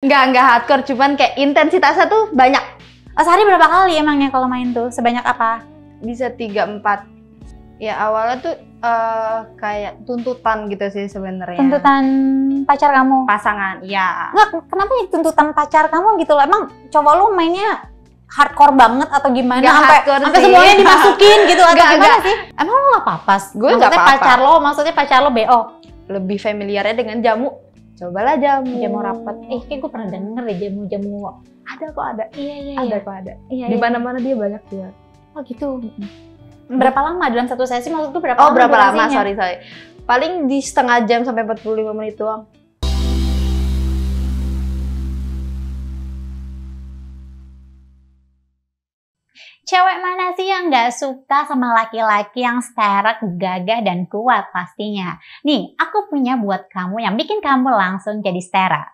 Nggak, nggak hardcore, cuman kayak intensitasnya tuh banyak. Oh, sehari berapa kali emangnya kalau main tuh? Sebanyak apa? Bisa 3-4. Ya awalnya tuh eh, kayak tuntutan gitu sih sebenarnya. Tuntutan pacar kamu? pasangan, ya. Nggak, kenapa ya tuntutan pacar kamu gitu loh? Emang cowok lu mainnya hardcore banget atau gimana? Nggak sampai hardcore sampai sih. semuanya dimasukin gitu atau Nggak, gimana nggak. sih? Emang lu nggak apa-apa? Gue nggak Maksudnya apa-apa. pacar lo, maksudnya pacar lo BO. Lebih familiarnya dengan jamu. Cobalah jamu. Jamu rapet. Eh, kayak gue pernah denger deh jamu-jamu. ada kok ada. Iya, iya, Ada iya. kok ada. Iya, Di iya. mana-mana dia banyak dia. Oh gitu. Berapa lama dalam satu sesi? Maksud gue berapa Oh, lama berapa lama? Sorry, sorry. Paling di setengah jam sampai 45 menit doang. Cewek mana sih yang nggak suka sama laki-laki yang sterek, gagah, dan kuat pastinya? Nih, aku punya buat kamu yang bikin kamu langsung jadi sterek.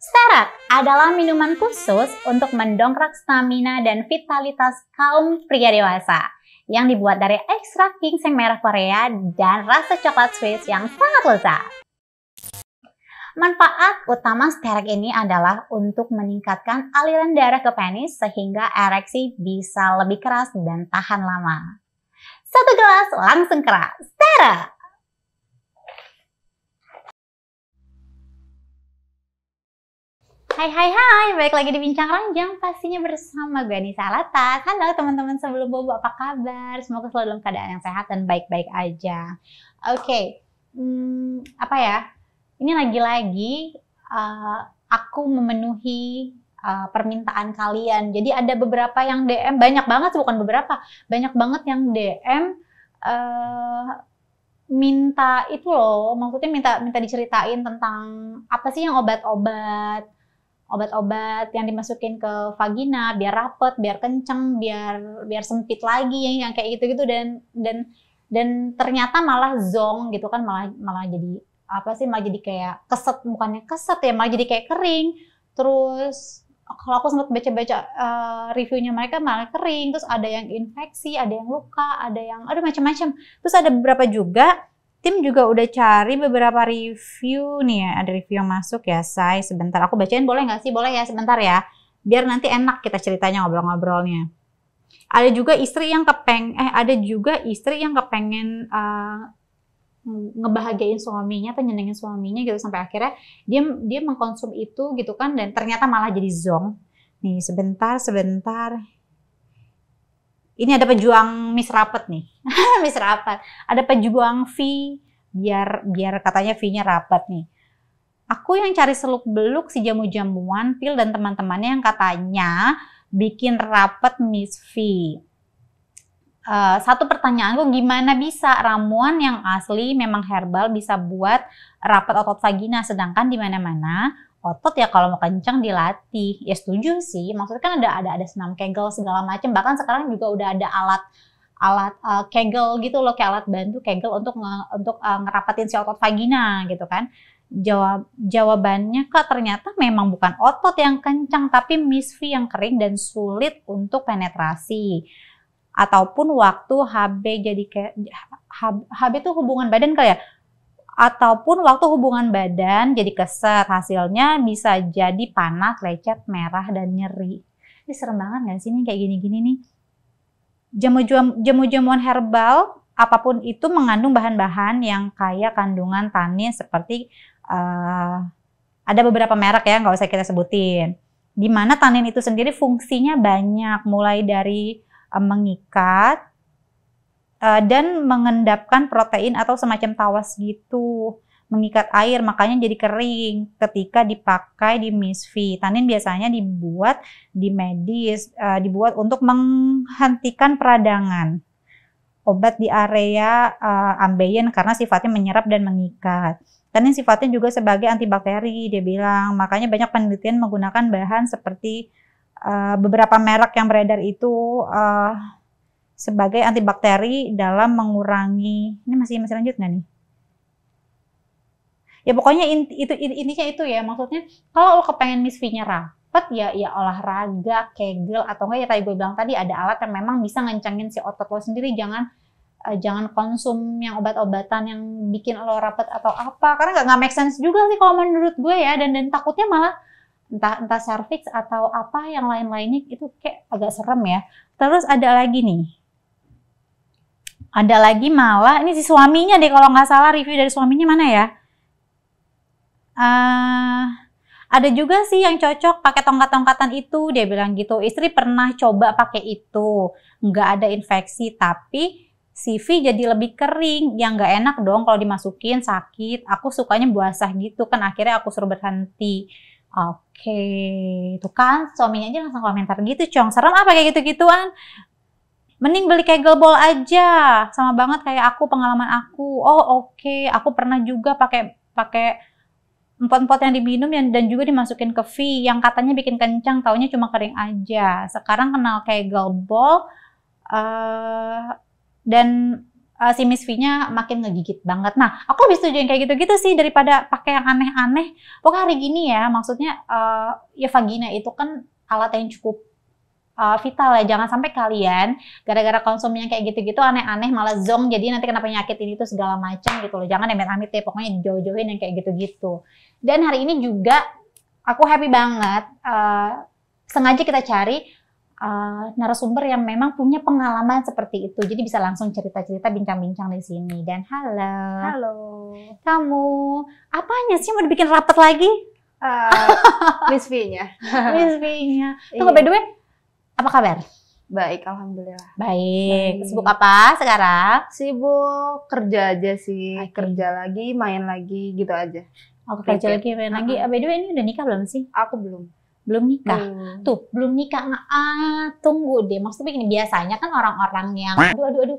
Sterek adalah minuman khusus untuk mendongkrak stamina dan vitalitas kaum pria dewasa yang dibuat dari ekstrak ginseng merah Korea dan rasa coklat Swiss yang sangat lezat. Manfaat utama sterek ini adalah untuk meningkatkan aliran darah ke penis sehingga ereksi bisa lebih keras dan tahan lama. Satu gelas langsung keras. Sterek! Hai hai hai, balik lagi di Bincang Ranjang pastinya bersama gue Nisa Latas. Halo teman-teman sebelum bobo apa kabar? Semoga selalu dalam keadaan yang sehat dan baik-baik aja. Oke, hmm, apa ya? Ini lagi-lagi uh, aku memenuhi uh, permintaan kalian. Jadi ada beberapa yang DM, banyak banget bukan beberapa, banyak banget yang DM uh, minta itu loh, maksudnya minta minta diceritain tentang apa sih yang obat-obat obat-obat yang dimasukin ke vagina biar rapet, biar kenceng, biar biar sempit lagi yang kayak gitu-gitu dan dan dan ternyata malah zong gitu kan malah malah jadi apa sih malah jadi kayak keset bukannya keset ya malah jadi kayak kering. Terus kalau aku sempat baca-baca eh, reviewnya mereka malah kering terus ada yang infeksi ada yang luka ada yang ada macam-macam. Terus ada beberapa juga tim juga udah cari beberapa review nih ya ada review yang masuk ya say sebentar. Aku bacain boleh nggak sih? Boleh ya sebentar ya. Biar nanti enak kita ceritanya ngobrol-ngobrolnya. Ada juga istri yang kepeng eh ada juga istri yang kepengen eh, ngebahagiain suaminya atau nyenengin suaminya gitu sampai akhirnya dia dia mengkonsum itu gitu kan dan ternyata malah jadi zong nih sebentar sebentar. Ini ada pejuang Miss Rapet nih. Miss Rapet. Ada pejuang V biar biar katanya V-nya rapat nih. Aku yang cari seluk beluk si jamu-jamuan pil dan teman-temannya yang katanya bikin rapat Miss V Eh, satu pertanyaanku gimana bisa ramuan yang asli memang herbal bisa buat rapat otot vagina? Sedangkan di mana-mana otot ya kalau mau kencang dilatih. Ya setuju sih maksudnya kan ada ada ada senam kegel segala macam bahkan sekarang juga udah ada alat alat eh, kegel gitu loh kayak alat bantu kegel untuk nge- untuk eh, ngerapatin si otot vagina gitu kan. Jawab jawabannya kak ternyata memang bukan otot yang kencang tapi misfi yang kering dan sulit untuk penetrasi ataupun waktu HB jadi kayak HB itu hubungan badan kali ya ataupun waktu hubungan badan jadi keset hasilnya bisa jadi panas, lecet, merah dan nyeri. Ini serem banget gak sih nih kayak gini-gini nih. Jamu-jamu- Jamu-jamuan herbal apa pun itu mengandung bahan-bahan yang kaya kandungan tanin seperti eh, ada beberapa merek ya nggak usah kita sebutin. Di mana tanin itu sendiri fungsinya banyak mulai dari mengikat eh, dan mengendapkan protein atau semacam tawas gitu. Mengikat air makanya jadi kering ketika dipakai di misfi. Tanin biasanya dibuat di medis eh, dibuat untuk menghentikan peradangan. Obat di area eh, ambeien karena sifatnya menyerap dan mengikat. Tanin sifatnya juga sebagai antibakteri dia bilang. Makanya banyak penelitian menggunakan bahan seperti eh, beberapa merek yang beredar itu eh, sebagai antibakteri dalam mengurangi ini masih masih lanjut nggak nih? Ya pokoknya inti, itu in- intinya itu ya maksudnya kalau lo kepengen misfinya rapet ya ya olahraga, kegel atau enggak ya tadi gue bilang tadi ada alat yang memang bisa ngencangin si otot lo sendiri jangan eh, jangan konsum yang obat-obatan yang bikin lo rapet atau apa karena nggak nggak make sense juga sih kalau menurut gue ya dan dan takutnya malah entah entah cervix atau apa yang lain-lainnya itu kayak agak serem ya. Terus ada lagi nih. Ada lagi malah ini si suaminya deh kalau nggak salah review dari suaminya mana ya? Eh, ada juga sih yang cocok pakai tongkat-tongkatan itu dia bilang gitu. Istri pernah coba pakai itu nggak ada infeksi tapi CV jadi lebih kering. Yang nggak enak dong kalau dimasukin sakit. Aku sukanya basah gitu kan akhirnya aku suruh berhenti oke itu kan suaminya aja langsung komentar gitu cong serem apa kayak gitu-gituan? Mending beli kegel ball aja. Sama banget kayak aku pengalaman aku. Oh oke. Aku pernah juga pakai pakai empot-empot yang diminum yang, dan juga dimasukin ke V yang katanya bikin kencang taunya cuma kering aja. Sekarang kenal kayak galbol uh, dan uh, si Miss V-nya makin ngegigit banget nah aku lebih setuju yang kayak gitu-gitu sih daripada pakai yang aneh-aneh pokoknya hari gini ya maksudnya uh, ya vagina itu kan alat yang cukup uh, vital ya. Jangan sampai kalian gara-gara konsumnya kayak gitu-gitu aneh-aneh malah zong jadi nanti kena penyakit ini tuh segala macam gitu loh. Jangan amit-amit ya pokoknya dijauh-jauhin yang kayak gitu-gitu. Dan hari ini juga aku happy banget uh, sengaja kita cari uh, narasumber yang memang punya pengalaman seperti itu. Jadi bisa langsung cerita-cerita bincang-bincang di sini. Dan halo. Halo. Kamu apanya sih mau dibikin rapat lagi? Uh, Miss V-nya. Miss V-nya. Tunggu Iya. by the way, apa kabar? Baik, alhamdulillah. Baik. Baik. Sibuk apa sekarang? Sibuk kerja aja sih, Oke. kerja lagi, main lagi, gitu aja. Aku kerja Oke. lagi, main lagi. Ah, by the way, ini udah nikah belum sih? Aku belum. Belum nikah. Belum. Tuh, belum nikah. Nggak, Ah, tunggu deh. Maksudnya begini, biasanya kan orang-orang yang... Aduh, aduh, aduh.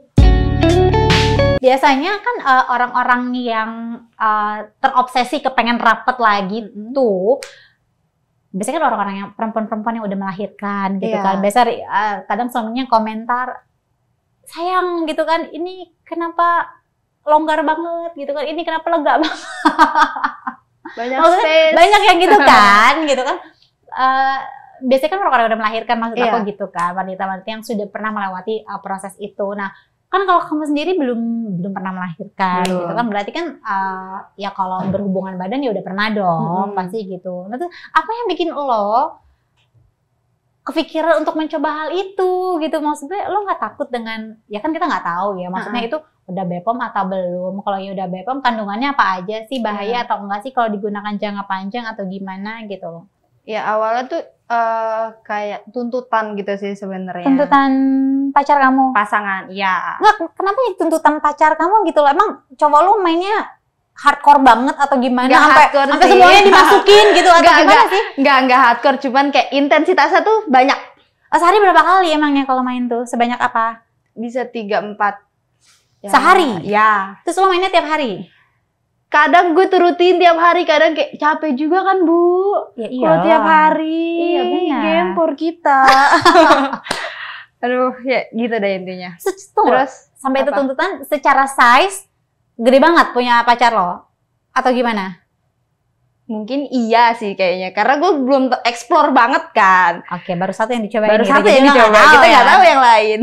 Biasanya kan eh, orang-orang yang eh, terobsesi kepengen rapet lagi Mm-mm. tuh biasanya kan orang-orang yang perempuan-perempuan yang udah melahirkan gitu Iya. kan. Biasa eh, kadang suaminya komentar sayang gitu kan, ini kenapa longgar banget gitu kan, ini kenapa lega banget. Banyak Maksudnya space. banyak yang gitu kan gitu kan Eh, biasanya kan orang-orang udah melahirkan maksud Iya. aku gitu kan wanita-wanita yang sudah pernah melewati uh, proses itu nah kan kalau kamu sendiri belum belum pernah melahirkan Belum. gitu kan berarti kan uh, ya kalau berhubungan badan ya udah pernah dong Mm-mm. pasti gitu nah terus apa yang bikin lo kepikiran untuk mencoba hal itu gitu maksudnya lo nggak takut dengan ya kan kita nggak tahu ya maksudnya itu udah BPOM atau belum kalau ya udah BPOM kandungannya apa aja sih bahaya Iya. atau enggak sih kalau digunakan jangka panjang atau gimana gitu loh Ya awalnya tuh eh, kayak tuntutan gitu sih sebenarnya. tuntutan pacar kamu pasangan. Ya. Nggak, kenapa ya tuntutan pacar kamu gitu loh emang coba lu mainnya hardcore banget atau gimana Nggak sampai hardcore sampai sih. semuanya dimasukin gitu atau Nggak, gimana nggak. sih Nggak nggak hardcore, cuman kayak intensitasnya tuh banyak. Oh, sehari berapa kali emangnya kalau main tuh sebanyak apa Bisa tiga empat. Ya, Sehari? Ya. terus lo mainnya tiap hari Kadang gue turutin tiap hari, kadang kayak capek juga kan bu. ya Kalau tiap hari. Iya, benar. Gempor kita. Aduh, ya gitu deh intinya. Terus, tunggu, Terus sampai itu apa? tuntutan secara size gede banget punya pacar lo atau gimana mungkin iya sih kayaknya, karena gue belum explore banget kan. oke baru satu yang dicoba Baru gitu. satu Jadi yang dicoba, kita ya. nggak tahu yang lain.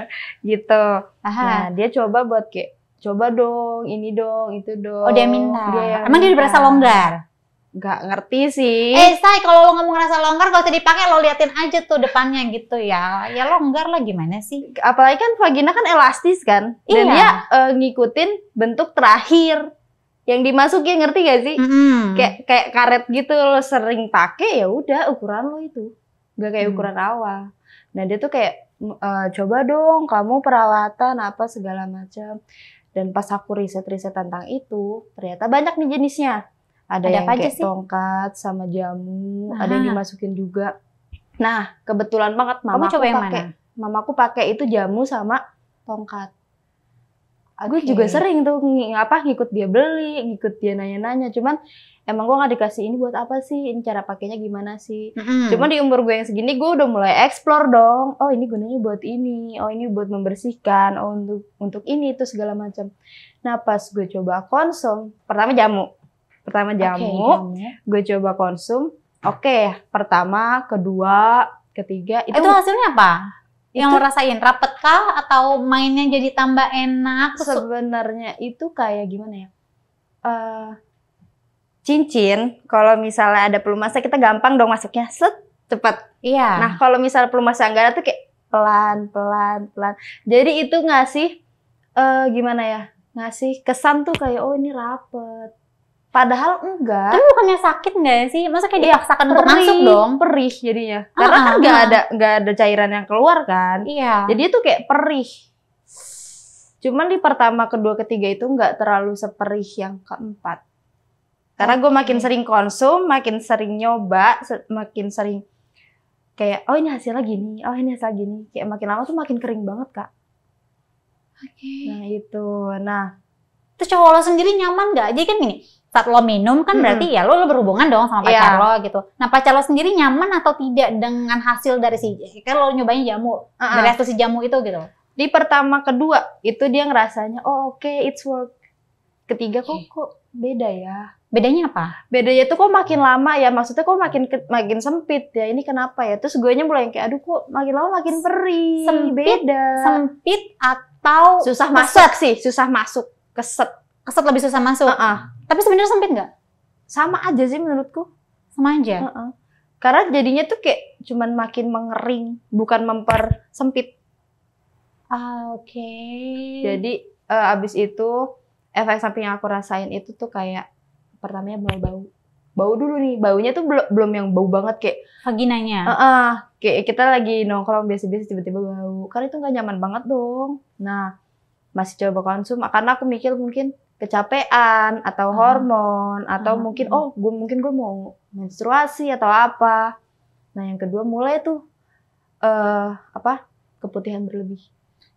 gitu. Aha. Nah, dia coba buat kayak coba dong, ini dong, itu dong. oh dia minta yang emang dia minta. berasa longgar Nggak ngerti sih. Eh, say, kalau lo nggak mau ngerasa longgar, kalau usah dipakai, lo liatin aja tuh depannya gitu ya. Ya longgar lah gimana sih? Apalagi kan vagina kan elastis kan. Dan Iya. dia eh, ngikutin bentuk terakhir yang dimasukin ngerti gak sih? Mm-mm. Kayak kayak karet gitu lo sering pakai ya udah ukuran lo itu. Nggak kayak Hmm. ukuran awal. Nah, dia tuh kayak eh, coba dong kamu perawatan apa segala macam. Dan pas aku riset-riset tentang itu, ternyata banyak nih jenisnya. Ada, Ada yang apa kayak sih? tongkat sama jamu, ada yang dimasukin juga. Nah, kebetulan banget Kamu mama coba yang pakai mana? mamaku pakai itu jamu sama tongkat. Gue Oke. juga sering tuh ng- apa ngikut dia beli, ngikut dia nanya-nanya. Cuman emang gue nggak dikasih ini buat apa sih? Ini cara pakainya gimana sih? Mm-mm. Cuman di umur gue yang segini gue udah mulai explore dong. Oh ini gunanya buat ini. Oh ini buat membersihkan. Oh untuk untuk ini itu segala macam. Nah pas gue coba konsum, pertama jamu. Pertama jamu, gue coba konsum. Oke, pertama, kedua, ketiga itu Itu hasilnya apa? yang lo rasain rapet kah atau mainnya jadi tambah enak sebenarnya itu kayak gimana ya? Eh cincin, kalau misalnya ada pelumasnya kita gampang dong masuknya, set cepat. iya Nah kalau misalnya pelumasnya nggak ada tuh kayak pelan, pelan, pelan. Jadi itu ngasih eh gimana ya? Ngasih kesan tuh kayak oh ini rapet. Padahal enggak. tapi bukannya sakit nggak sih masa kayak Iya, dipaksakan untuk Perih, masuk dong perih jadinya. Karena Ah, kan nggak ah. ada nggak ada cairan yang keluar kan. iya Jadi itu kayak perih. Cuman di pertama, kedua, ketiga itu nggak terlalu seperih yang keempat. Karena gue makin sering konsum, makin sering nyoba, makin sering kayak oh ini hasilnya gini, oh ini hasilnya gini. Kayak makin lama tuh makin kering banget kak. Oke. Nah itu, nah Terus cowok lo sendiri nyaman nggak? Jadi kan gini, saat lo minum kan Mm-mm. berarti ya lo, lo berhubungan dong sama pacar Iya. lo gitu. Nah pacar lo sendiri nyaman atau tidak dengan hasil dari si, kan lo nyobain jamu, uh-uh. dari hasil si jamu itu gitu. di pertama, kedua itu dia ngerasanya oh oke it's work. Ketiga kok kok beda ya. Bedanya apa? bedanya tuh kok makin lama ya maksudnya kok makin makin sempit ya ini kenapa ya terus gue mulai yang kayak aduh kok makin lama makin perih Sempit, beda Sempit atau susah keset? masuk sih susah masuk keset Keset lebih susah masuk. Heeh. Tapi sebenarnya sempit nggak? sama aja sih menurutku Sama aja. Heeh. karena jadinya tuh kayak cuman makin mengering bukan mempersempit Ah, Oke. jadi eh, abis itu efek samping yang aku rasain itu tuh kayak pertamanya mulai bau bau dulu nih baunya tuh belum belum yang bau banget kayak vaginanya. Heeh, kayak kita lagi nongkrong biasa-biasa tiba-tiba bau. Karena itu nggak nyaman banget dong. Nah, masih coba konsum karena aku mikir mungkin kecapean atau Ah. hormon atau Ah. mungkin oh gue mungkin gue mau menstruasi atau apa. Nah, yang kedua mulai tuh eh apa? keputihan berlebih.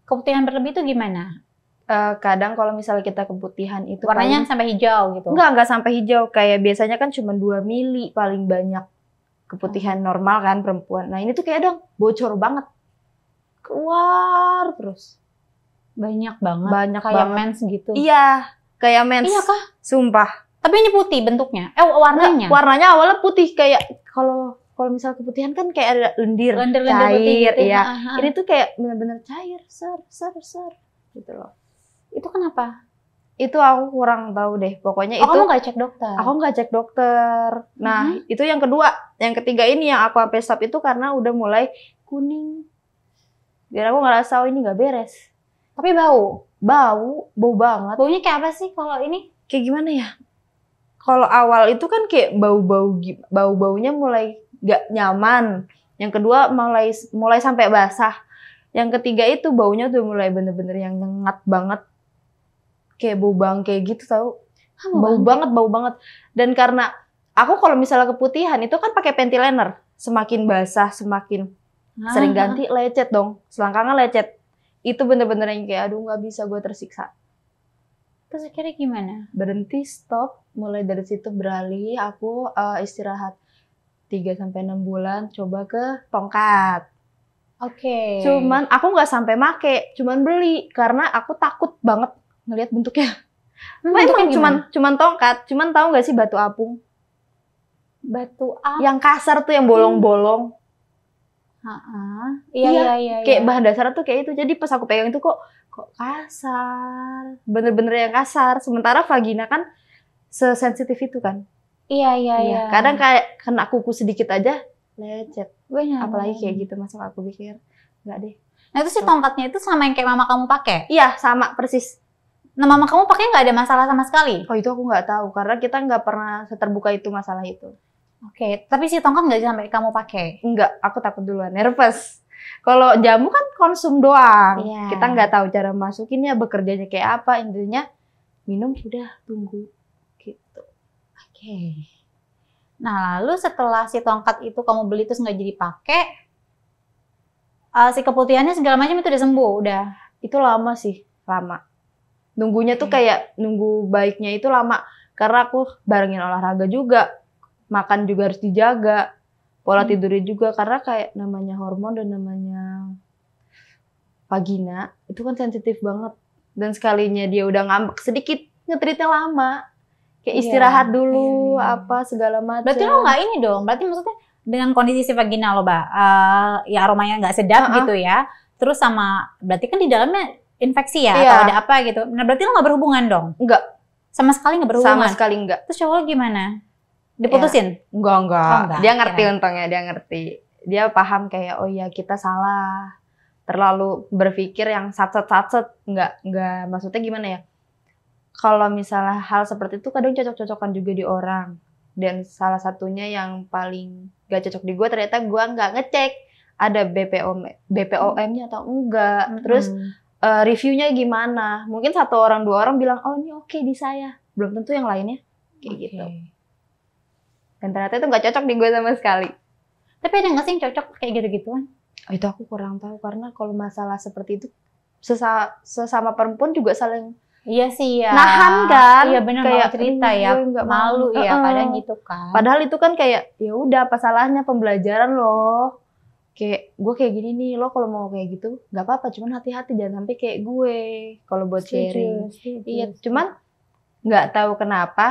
Keputihan berlebih itu gimana? Eh, kadang kalau misalnya kita keputihan itu Warnanya paling- sampai hijau gitu. Enggak, enggak sampai hijau. Kayak biasanya kan cuma 2 mili paling banyak keputihan normal kan perempuan. Nah ini tuh kayak dong bocor banget. Keluar terus. Banyak banget. Banyak Kayak banget. mens gitu. Iya, kayak mens. Iya kah? Sumpah. Tapi ini putih bentuknya. Eh warnanya. Enggak, warnanya awalnya putih kayak kalau kalau misal keputihan kan kayak ada lendir, Lendir-lendir cair, putih gitu. iya. Ah, ah. Ini tuh kayak bener-bener cair, ser, ser, ser, gitu loh. Itu kenapa? Itu aku kurang tahu deh. Pokoknya Oh, itu kamu nggak cek dokter? Aku nggak cek dokter. Nah, Mhm. itu yang kedua. Yang ketiga ini yang aku sampai stop itu karena udah mulai kuning. Dan aku ngerasa oh ini nggak beres. Tapi bau. Bau, bau banget. Baunya kayak apa sih kalau ini? Kayak gimana ya? Kalau awal itu kan kayak bau-bau bau-baunya mulai nggak nyaman. Yang kedua mulai mulai sampai basah. Yang ketiga itu baunya udah mulai bener-bener yang nyengat banget. Kayak bau bangke gitu tau. Ah, bau banget? bau banget. Dan karena aku kalau misalnya keputihan itu kan pakai panty liner semakin basah semakin Ah, sering ah. ganti lecet dong. Selangkangan lecet. Itu bener-bener yang kayak aduh nggak bisa gue tersiksa. Terus akhirnya gimana? berhenti stop. Mulai dari situ beralih aku eh, istirahat 3 sampai enam bulan coba ke tongkat. Oke. cuman aku nggak sampai make cuman beli. Karena aku takut banget ngelihat bentuknya Hmm, Emang bentuknya cuman gimana? cuman tongkat cuman tahu nggak sih batu apung batu apa? yang kasar tuh yang bolong-bolong Ah, Iya, Iya, iya, iya. kayak iya. bahan dasarnya tuh kayak itu jadi pas aku pegang itu kok kok kasar bener-bener yang kasar sementara vagina kan sesensitif itu kan Iya, iya, iya. kadang kayak kena kuku sedikit aja lecet Benar, apalagi kayak gitu masa aku pikir nggak deh Nah, itu si tongkatnya itu sama yang kayak mama kamu pakai. iya sama persis Nah, mama kamu pakai nggak ada masalah sama sekali. oh itu aku nggak tahu karena kita nggak pernah seterbuka itu masalah itu Oke, tapi si tongkat nggak sampai kamu pakai. nggak aku takut duluan nervous kalau jamu kan konsum doang Iya. kita nggak tahu cara masukinnya bekerjanya kayak apa intinya minum udah tunggu gitu Oke. Nah, lalu setelah si tongkat itu kamu beli terus nggak jadi pakai, eh, si keputihannya segala macam itu udah sembuh, udah. itu lama sih lama nunggunya tuh Oke. kayak nunggu baiknya itu lama karena aku barengin olahraga juga makan juga harus dijaga pola Hmm. tidurnya juga karena kayak namanya hormon dan namanya vagina itu kan sensitif banget dan sekalinya dia udah ngambek sedikit ngetritnya lama kayak Iya, istirahat dulu iya, iya. apa segala macam Berarti lo nggak ini dong, berarti maksudnya dengan kondisi si vagina lo, Mbak, eh, ya aromanya nggak sedap Uh-uh. gitu ya. Terus sama berarti kan di dalamnya infeksi ya Iya. atau ada apa gitu. Nah berarti lo nggak berhubungan dong? Enggak. Sama sekali nggak berhubungan. Sama sekali enggak. Terus cowok lo gimana? Diputusin? Enggak, enggak. Oh, enggak, Dia ngerti kirain. untungnya, dia ngerti. Dia paham kayak oh ya kita salah. Terlalu berpikir yang satset-satset. Enggak, enggak. Maksudnya gimana ya? Kalau misalnya hal seperti itu kadang cocok-cocokan juga di orang. Dan salah satunya yang paling gak cocok di gue ternyata gue nggak ngecek ada BPOM BPOM-nya atau enggak. Terus Eh, reviewnya gimana? Mungkin satu orang dua orang bilang oh ini oke di saya. Belum tentu yang lainnya kayak Oke. gitu. Dan ternyata itu nggak cocok di gue sama sekali. Tapi ada nggak sih yang cocok kayak gitu-gituan? Oh, itu aku kurang tahu karena kalau masalah seperti itu sesa- sesama perempuan juga saling Iya sih ya. nahan kan. Iya benar Kayak, cerita "Aduh, ya. mau." Malu ya Heeh. kadang gitu kan. Padahal itu kan kayak ya udah apa salahnya pembelajaran loh. Kayak gue kayak gini nih lo kalau mau kayak gitu nggak apa-apa cuman hati-hati jangan sampai kayak gue kalau buat sharing. Iya, cuman nggak tahu kenapa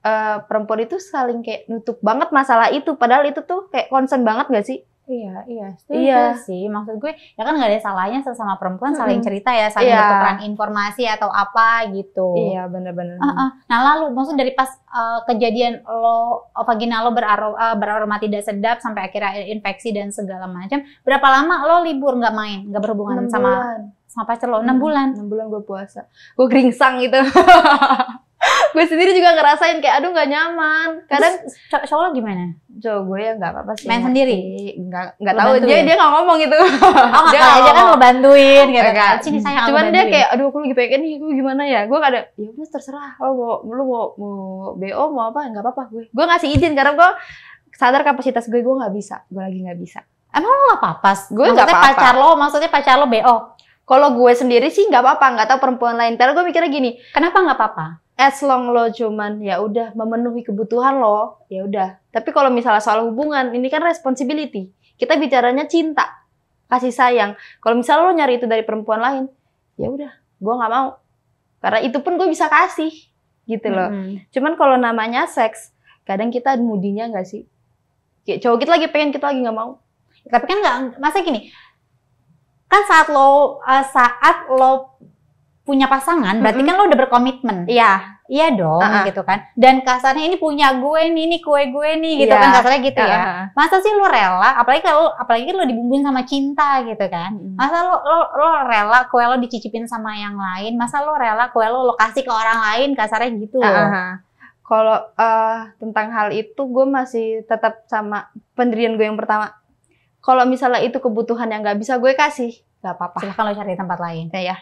eh, perempuan itu saling kayak nutup banget masalah itu. Padahal itu tuh kayak concern banget gak sih? Iya, iya, setuju Iya. sih. Maksud gue, ya kan nggak ada salahnya sesama perempuan saling Mm-mm. cerita ya, saling Iya. bertukaran informasi atau apa gitu. Iya, bener-bener. Heeh. Nah lalu, maksud dari pas uh, kejadian lo vagina lo beraroma, uh, beraroma tidak sedap sampai akhirnya infeksi dan segala macam, berapa lama lo libur nggak main, nggak berhubungan sama bulan. sama pacar lo? Enam bulan. Enam bulan gue puasa. Gue geringsang gitu. gue sendiri juga ngerasain kayak aduh nggak nyaman. Kadang cow- cowok lo gimana? cowok gue ya nggak apa-apa sih. Main ngerti. sendiri? Nggak nggak tahu dia bantuin? dia nggak ngomong gitu. Oh Dia aja kan lo bantuin gitu kan. Sini sayang aku Cuman dia kayak aduh aku lagi pengen nih, gue gimana ya? Gue kadang ya udah terserah. Lo mau lo mau mau BO mau apa nggak apa-apa gue. Gue ngasih izin karena gue sadar kapasitas gue gue nggak bisa. Gue lagi nggak bisa. Emang lo nggak apa-apa? Gue nggak apa-apa. pacar lo, maksudnya pacar lo BO. Kalau gue sendiri sih nggak apa-apa, nggak tahu perempuan lain. Karena gue mikirnya gini, Kenapa nggak apa-apa? As long lo cuman ya udah memenuhi kebutuhan lo, ya udah. Tapi kalau misalnya soal hubungan, ini kan responsibility. Kita bicaranya cinta, kasih sayang. Kalau misalnya lo nyari itu dari perempuan lain, ya udah, gue nggak mau. Karena itu pun gue bisa kasih, gitu loh. Mm-mm. Cuman kalau namanya seks, kadang kita mudinya nggak sih? Kayak cowok kita lagi pengen, kita lagi nggak mau. Tapi kan nggak, masa gini, kan saat lo uh, saat lo punya pasangan, berarti Mm-mm. kan lo udah berkomitmen. Iya. Iya dong, Uh-uh. gitu kan. Dan kasarnya ini punya gue nih, ini kue gue nih, gitu Iya. kan kasarnya gitu ya. Heeh. Masa sih lo rela, apalagi kalau apalagi lo dibumbuin sama cinta gitu kan. Mm-mm. Masa lo, lo lo rela kue lo dicicipin sama yang lain, masa lo rela kue lo lo kasih ke orang lain, kasarnya gitu loh. Ah, Kalau eh, tentang hal itu, gue masih tetap sama pendirian gue yang pertama. Kalau misalnya itu kebutuhan yang nggak bisa gue kasih, nggak apa-apa. Silahkan lo cari tempat lain. Ya, ya.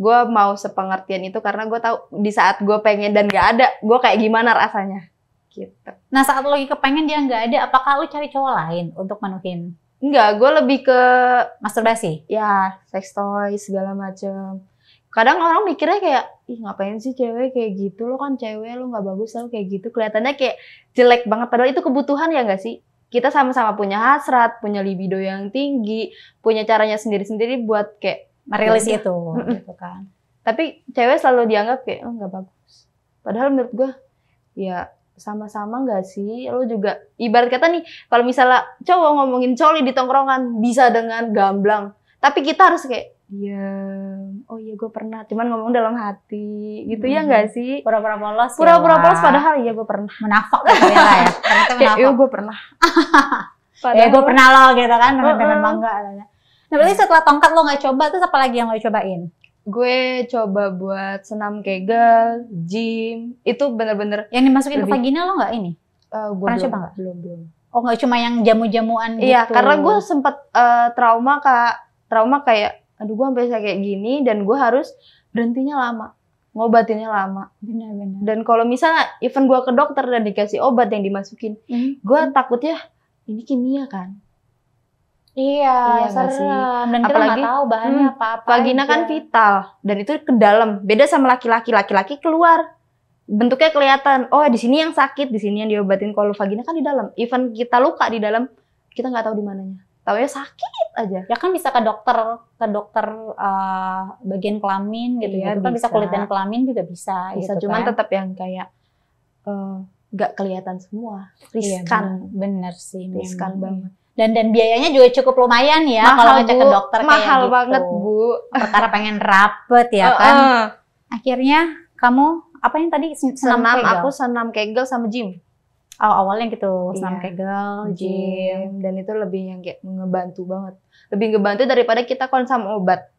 Gue mau sepengertian itu karena gue tahu di saat gue pengen dan nggak ada, gue kayak gimana rasanya. Gitu. Nah saat lo lagi kepengen dia nggak ada, apakah lo cari cowok lain untuk menuhin Enggak, gue lebih ke masturbasi? ya sex toy segala macem. Kadang orang mikirnya kayak, ih ngapain sih cewek kayak gitu, lo kan cewek, lo nggak bagus lo kayak gitu. Kelihatannya kayak jelek banget, padahal itu kebutuhan ya nggak sih? Kita sama-sama punya hasrat, punya libido yang tinggi, punya caranya sendiri-sendiri buat kayak, Merilis Ya itu, gitu kan. tapi cewek selalu dianggap kayak, oh nggak bagus. Padahal menurut gue, ya sama-sama nggak sih? Lo juga, ibarat kata nih, kalau misalnya cowok ngomongin coli di tongkrongan, bisa dengan gamblang. Tapi kita harus kayak, diam. Oh iya gue pernah, cuman ngomong dalam hati. Gitu ya Mhm. nggak sih? Pura-pura polos. Pura-pura ya, polos padahal iya gue pernah. menafak ya ternyata ya. Kayak, iya gue pernah. Ya gue pernah lo gitu kan, dengan Heeh. bangga. Nah berarti setelah tongkat lo nggak coba, terus apa lagi yang lo cobain? Gue coba buat senam kegel, gym. Itu bener-bener, Yang dimasukin ke Lebih- vagina lo nggak ini? eh, gue Pernah belum, coba nggak? belum, belum. Oh nggak cuma yang jamu-jamuan gitu? Iya, karena gue sempet eh, trauma kak, trauma kayak, aduh gue sampai kayak gini dan gue harus berhentinya lama, ngobatinnya lama. benar-benar. Dan kalau misalnya even gue ke dokter dan dikasih obat yang dimasukin, gue takutnya ini kimia kan. Iya, Iya serem. Dan kita Apalagi- nggak tahu bahannya Hmm, apa-apa. Vagina aja. kan vital dan itu ke dalam. Beda sama laki-laki, laki-laki keluar. Bentuknya kelihatan. Oh, di sini yang sakit, di sini yang diobatin. Kalau vagina kan di dalam. Even kita luka di dalam, kita nggak tahu di mananya. Taunya sakit aja. Ya kan bisa ke dokter, ke dokter eh, bagian kelamin gitu. Iya, gitu kan bisa bisa. kulit dan kelamin juga bisa. Bisa gitu cuman kan. tetap yang kayak eh, nggak kelihatan semua. Iya, Riskan. bener, bener sih. riskan memang. banget. Dan dan biayanya juga cukup lumayan ya Mahal, kalau ngecek ke Bu. dokter kayak mahal gitu. banget bu Perkara pengen rapet ya kan. Heeh. Akhirnya kamu apa yang tadi senam, senam kegel? aku senam kegel sama gym Oh, awalnya gitu, senam Iya. kegel, gym. gym dan itu lebih yang kayak ngebantu banget lebih ngebantu daripada kita konsum obat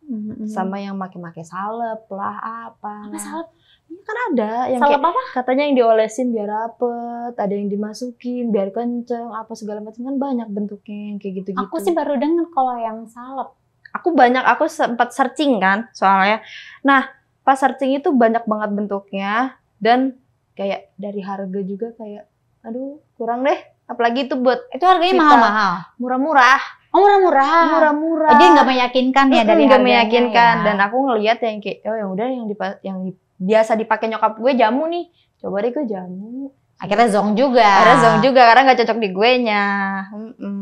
Mhm. sama yang make-make salep lah apa apa salep? Ini kan ada yang Salep kayak apa? katanya yang diolesin biar rapet ada yang dimasukin biar kenceng apa segala macam kan banyak bentuknya yang kayak gitu-gitu Aku sih baru dengar kalau yang salep. aku banyak aku sempat searching kan soalnya nah pas searching itu banyak banget bentuknya dan kayak dari harga juga kayak aduh kurang deh apalagi itu buat Itu harganya mahal-mahal. murah-murah Oh, murah-murah. murah-murah Oh, dia nggak meyakinkan ya dari nggak meyakinkan ya. dan aku ngelihat yang kayak oh yang udah yang dipa- yang di- biasa dipakai nyokap gue jamu nih coba deh gue jamu Akhirnya zong juga. ada zong juga karena nggak cocok di gue nya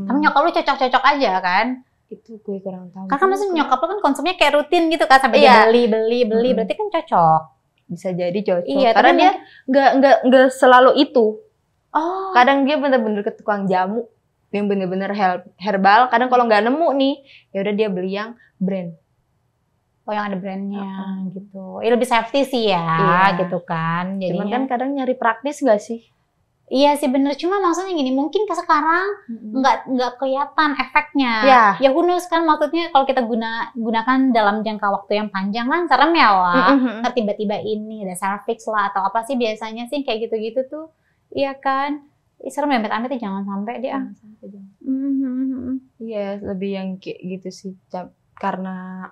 Tapi nyokap lu cocok-cocok aja kan? itu gue kurang tahu Karena maksudnya nyokap lu kan konsumnya kayak rutin gitu kan sampai Iya. dia beli beli beli Mm-mm. berarti kan cocok. bisa jadi cocok Iya, karena dia nggak nggak nggak selalu itu Oh. kadang dia bener-bener ke tukang jamu yang bener-bener herbal kadang kalau nggak nemu nih ya udah dia beli yang brand Oh yang ada brandnya Heeh. gitu. Ya lebih safety sih ya Iya. gitu kan. cuman Jadinya kan kadang nyari praktis nggak sih iya sih bener. Cuma maksudnya gini mungkin ke sekarang nggak nggak kelihatan efeknya. Ya. Ya who knows kan maksudnya kalau kita guna gunakan dalam jangka waktu yang panjang kan serem ya. Mm-mm. Ntar tiba-tiba ini ada cervix lah atau apa sih biasanya sih kayak gitu-gitu tuh. Iya kan? Ih, serem ya amit-amit ya jangan sampai dia. Sampai jangan. Iya, lebih yang kayak gitu sih. Karena